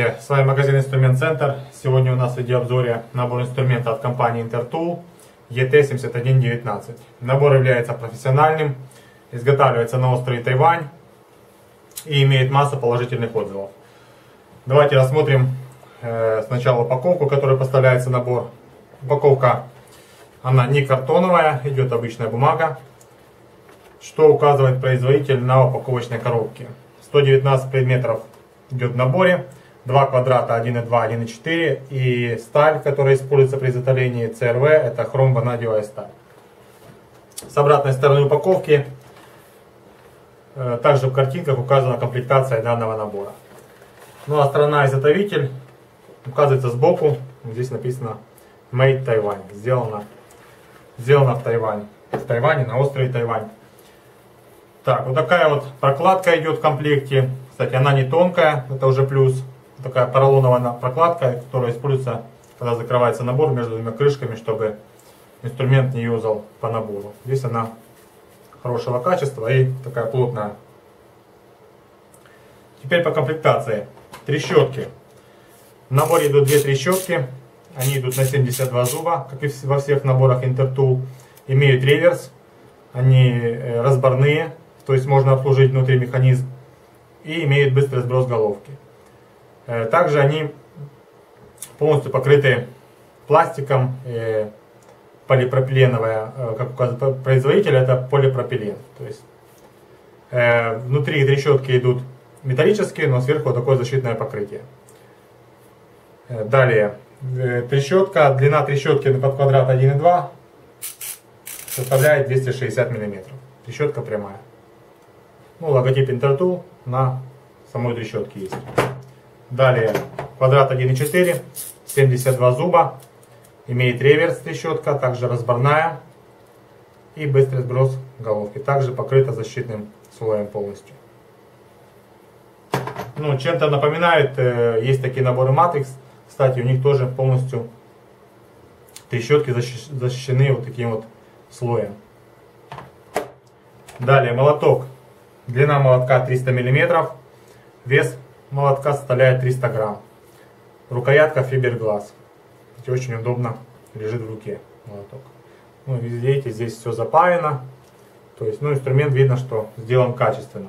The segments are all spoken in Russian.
Здравствуйте, с вами магазин Инструмент Центр. Сегодня у нас в видеообзоре набор инструмента от компании Intertool ET7119. Набор является профессиональным, изготавливается на острове Тайвань и имеет массу положительных отзывов. Давайте рассмотрим э, сначала упаковку, которая поставляется набор. Упаковка, она не картоновая, идет обычная бумага, что указывает производитель на упаковочной коробке. 119 предметов идет в наборе. Два квадрата 1.2, 1.4 и сталь, которая используется при изготовлении ЦРВ, это хромбонадевая сталь. С обратной стороны упаковки э, также в картинках указана комплектация данного набора. Ну а сторона изготовитель указывается сбоку. Здесь написано Made Taiwan. Сделано, сделано в Тайване. В Тайване, на острове Тайвань. Так, вот такая вот прокладка идет в комплекте. Кстати, она не тонкая, это уже плюс. Такая поролоновая прокладка, которая используется, когда закрывается набор между двумя крышками, чтобы инструмент не юзал по набору. Здесь она хорошего качества и такая плотная. Теперь по комплектации. Трещотки. В наборе идут две трещотки. Они идут на 72 зуба, как и во всех наборах Intertool. Имеют реверс. Они э, разборные, то есть можно обслужить внутри механизм и имеют быстрый сброс головки. Э, также они полностью покрыты пластиком, э, полипропиленовая, э, как указывает производитель, это полипропилен. То есть внутри трещотки идут металлические, но сверху такое защитное покрытие. Далее, трещотка, длина трещотки под квадрат 1,2 составляет 260 мм. Трещотка прямая. Ну, логотип Intertool на самой трещотке есть. Далее, квадрат 1,4, 72 зуба, имеет реверс трещотка, также разборная и быстрый сброс головки. Также покрыта защитным слоем полностью. Ну, чем-то напоминает, э, есть такие наборы Matrix, кстати, у них тоже полностью трещотки защищены вот таким вот слоем. Далее, молоток Длина молотка 300 мм, вес молотка составляет 300 грамм. Рукоятка фиберглаз. Очень удобно лежит в руке молоток. Ну, видите, здесь все запаяно. То есть, ну, инструмент видно, что сделан качественно.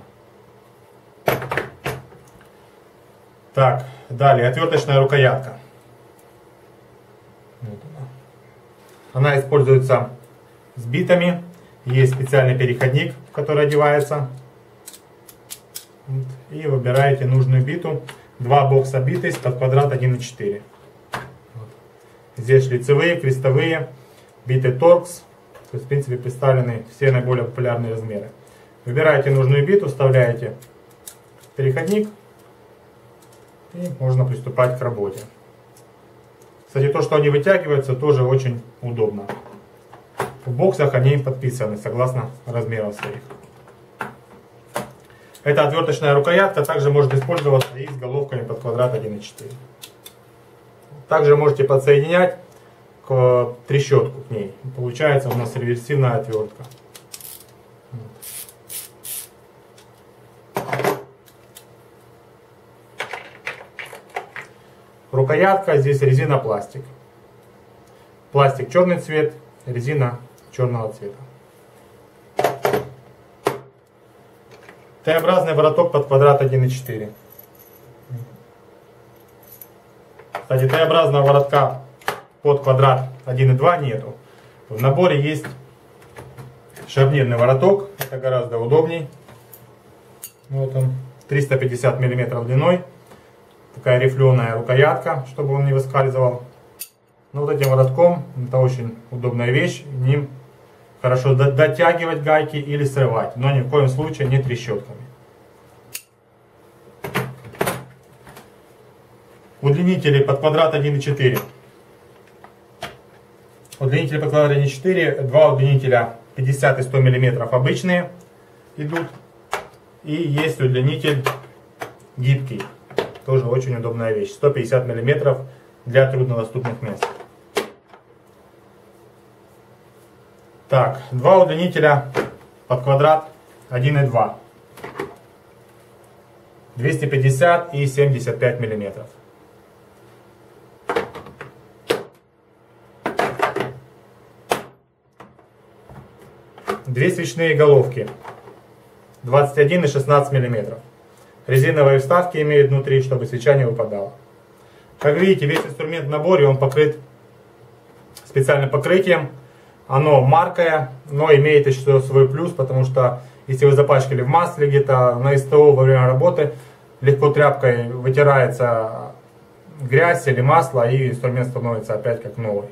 Так, далее, отверточная рукоятка. она. она используется с битами. Есть специальный переходник, в который одевается и выбираете нужную биту. Два бокса биты под квадрат 1,4. Здесь лицевые, крестовые, биты торкс. То есть, в принципе, представлены все наиболее популярные размеры. Выбираете нужную биту, вставляете переходник и можно приступать к работе. Кстати, то, что они вытягиваются, тоже очень удобно. В боксах они подписаны согласно размерам своих. Эта отверточная рукоятка также может использоваться и с головками под квадрат 1,4. Также можете подсоединять к трещотку к ней. Получается у нас реверсивная отвертка. Рукоятка, здесь резина пластик. Пластик черный цвет, резина черного цвета. Т-образный вороток под квадрат 1,4. Кстати, Т-образного воротка под квадрат 1,2 нету. В наборе есть шарнирный вороток. Это гораздо удобней. Вот он. 350 мм длиной. Такая рифленая рукоятка, чтобы он не выскальзывал. Но вот этим воротком, это очень удобная вещь. Ним Хорошо дотягивать гайки или срывать, но ни в коем случае не трещотками. Удлинители под квадрат 1,4. Удлинители под квадрат 1,4. Два удлинителя 50 и 100 мм обычные идут. И есть удлинитель гибкий. Тоже очень удобная вещь. 150 мм для труднодоступных мест. Так, два удлинителя под квадрат 1 и 2. 250 и 75 миллиметров. Две свечные головки 21 и 16 миллиметров. Резиновые вставки имеют внутри, чтобы свеча не выпадала. Как видите, весь инструмент в наборе, он покрыт специальным покрытием оно маркое, но имеет еще свой плюс, потому что если вы запачкали в масле где-то на СТО во время работы, легко тряпкой вытирается грязь или масло, и инструмент становится опять как новый.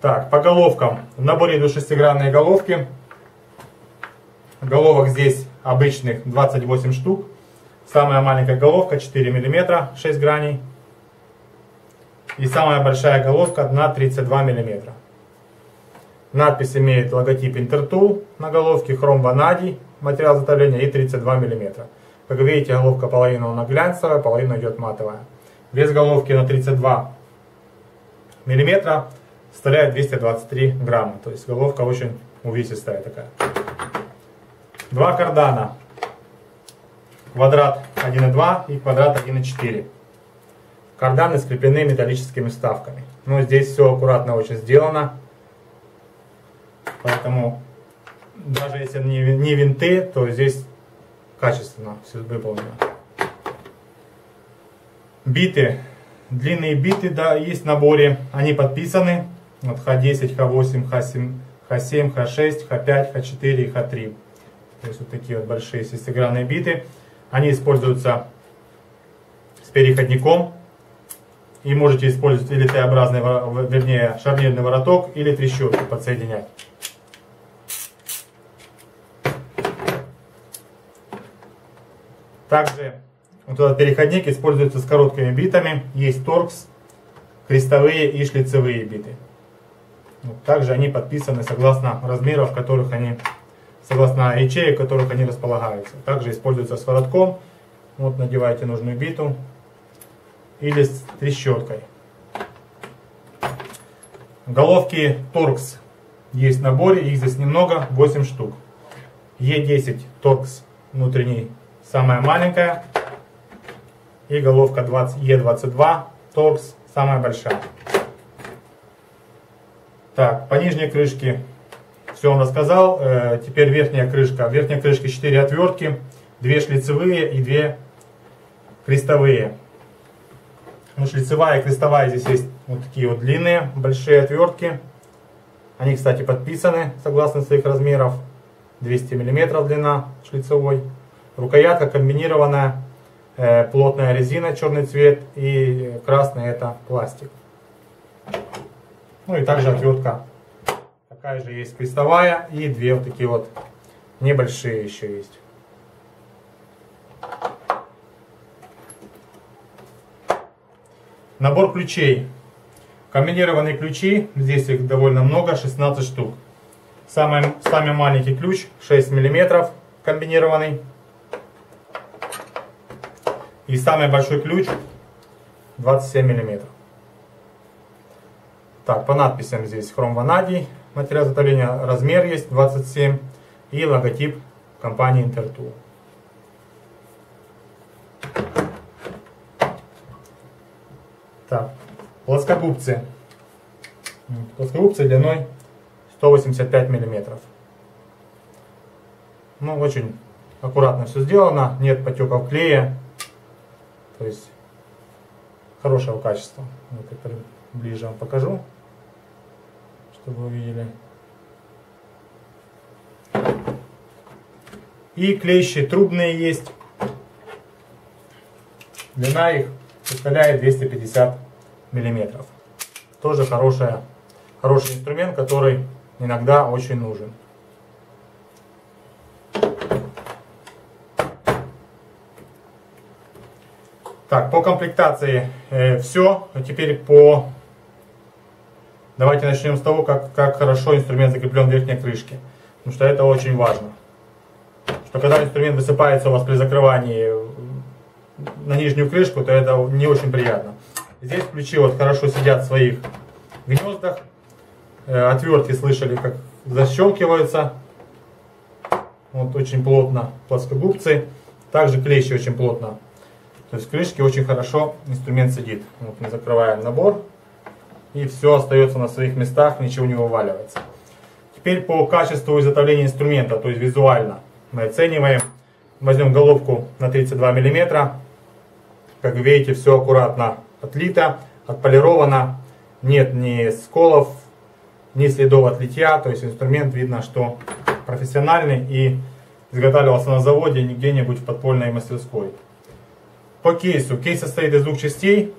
Так, по головкам. В наборе идут шестигранные головки. Головок здесь обычных 28 штук. Самая маленькая головка 4 мм, 6 граней. И самая большая головка на 32 мм. Надпись имеет логотип Intertool на головке, хром ванадий, материал изготовления и 32 мм. Как видите, головка половина она глянцевая, половина идет матовая. Вес головки на 32 мм составляет 223 грамма. То есть головка очень увесистая такая. Два кардана. Квадрат 1,2 и квадрат 1,4. Карданы скреплены металлическими вставками. Но здесь все аккуратно очень сделано. Поэтому даже если не винты, то здесь качественно все выполнено. Биты. Длинные биты да, есть в наборе. Они подписаны. Вот Х10, Х8, Х7, Х7, Х6, Х5, Х4 и Х3. То есть вот такие вот большие шестигранные биты. Они используются с переходником. И можете использовать или Т-образный, вернее, шарнирный вороток, или трещотку подсоединять. Также вот этот переходник используется с короткими битами. Есть торкс, крестовые и шлицевые биты. Также они подписаны согласно размеров, которых они, согласно ячеек, в которых они располагаются. Также используется с воротком. Вот надеваете нужную биту. Или с трещоткой. Головки торкс есть в наборе, их здесь немного, 8 штук. Е10 торкс внутренний, самая маленькая. И головка 20, Е22 торкс, самая большая. Так, по нижней крышке все вам рассказал. Э, теперь верхняя крышка. В верхней крышке 4 отвертки, 2 шлицевые и 2 крестовые. Ну, шлицевая и крестовая здесь есть вот такие вот длинные, большие отвертки. Они, кстати, подписаны согласно своих размеров. 200 мм длина шлицевой. Рукоятка комбинированная, э, плотная резина, черный цвет и красный это пластик. Ну и также отвертка такая же есть крестовая и две вот такие вот небольшие еще есть. Набор ключей. Комбинированные ключи, здесь их довольно много, 16 штук. Самый, самый маленький ключ 6 мм комбинированный. И самый большой ключ 27 миллиметров. Так, по надписям здесь хром ванадий, материал изготовления, размер есть 27 и логотип компании Intertool. Так, плоскогубцы. Плоскогубцы длиной 185 миллиметров. Ну, очень аккуратно все сделано, нет потеков клея, то есть хорошего качества. Вот это ближе вам покажу чтобы вы увидели. И клещи трубные есть. Длина их составляет 250 миллиметров. Тоже хорошая, хороший инструмент, который иногда очень нужен. Так, по комплектации э, все. А теперь по Давайте начнем с того, как, как хорошо инструмент закреплен в верхней крышке. Потому что это очень важно. Что когда инструмент высыпается у вас при закрывании на нижнюю крышку, то это не очень приятно. Здесь ключи вот хорошо сидят в своих гнездах. Э, отвертки слышали, как защелкиваются. Вот очень плотно плоскогубцы. Также клещи очень плотно. То есть в крышке очень хорошо инструмент сидит. Вот мы закрываем набор и все остается на своих местах, ничего не вываливается. Теперь по качеству изготовления инструмента, то есть визуально мы оцениваем. Возьмем головку на 32 мм. Как видите, все аккуратно отлито, отполировано. Нет ни сколов, ни следов от литья. То есть инструмент видно, что профессиональный и изготавливался на заводе, не где-нибудь в подпольной мастерской. По кейсу. Кейс состоит из двух частей,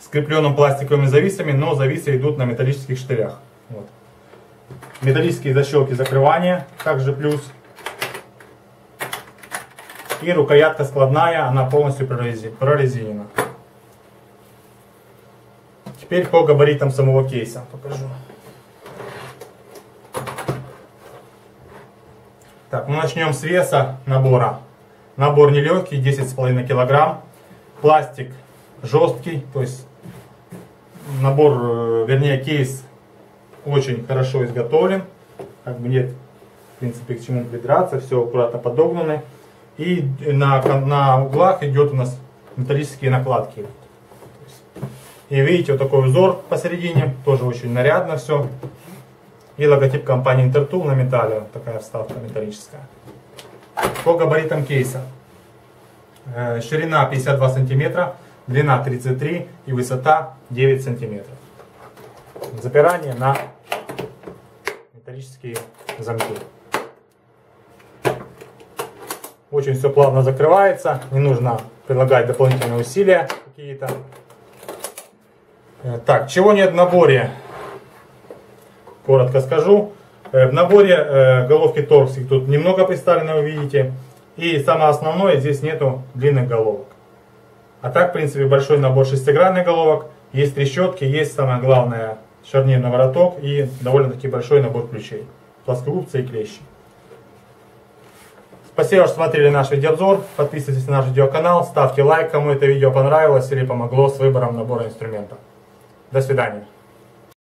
скрепленным пластиковыми зависами, но зависы идут на металлических штырях. Вот. Металлические защелки закрывания, также плюс. И рукоятка складная, она полностью прорезинена. Теперь по габаритам самого кейса покажу. Так, мы начнем с веса набора. Набор нелегкий, 10,5 килограмм. Пластик жесткий, то есть набор, э, вернее кейс очень хорошо изготовлен. Как бы нет, в принципе, к чему придраться, все аккуратно подогнаны. И на, на углах идет у нас металлические накладки. И видите, вот такой узор посередине, тоже очень нарядно все. И логотип компании Intertool на металле, такая вставка металлическая. По габаритам кейса. Э, ширина 52 сантиметра, длина 33 и высота 9 сантиметров. Запирание на металлические замки. Очень все плавно закрывается, не нужно прилагать дополнительные усилия какие-то. Э, так, чего нет в наборе? Коротко скажу. Э, в наборе э, головки торксик тут немного представлено, вы видите. И самое основное, здесь нету длинных головок. А так, в принципе, большой набор шестигранных головок. Есть трещотки, есть самое главное шарнирный вороток и довольно-таки большой набор ключей. Плоскогубцы и клещи. Спасибо, что смотрели наш видеообзор. Подписывайтесь на наш видеоканал, ставьте лайк, кому это видео понравилось или помогло с выбором набора инструментов. До свидания.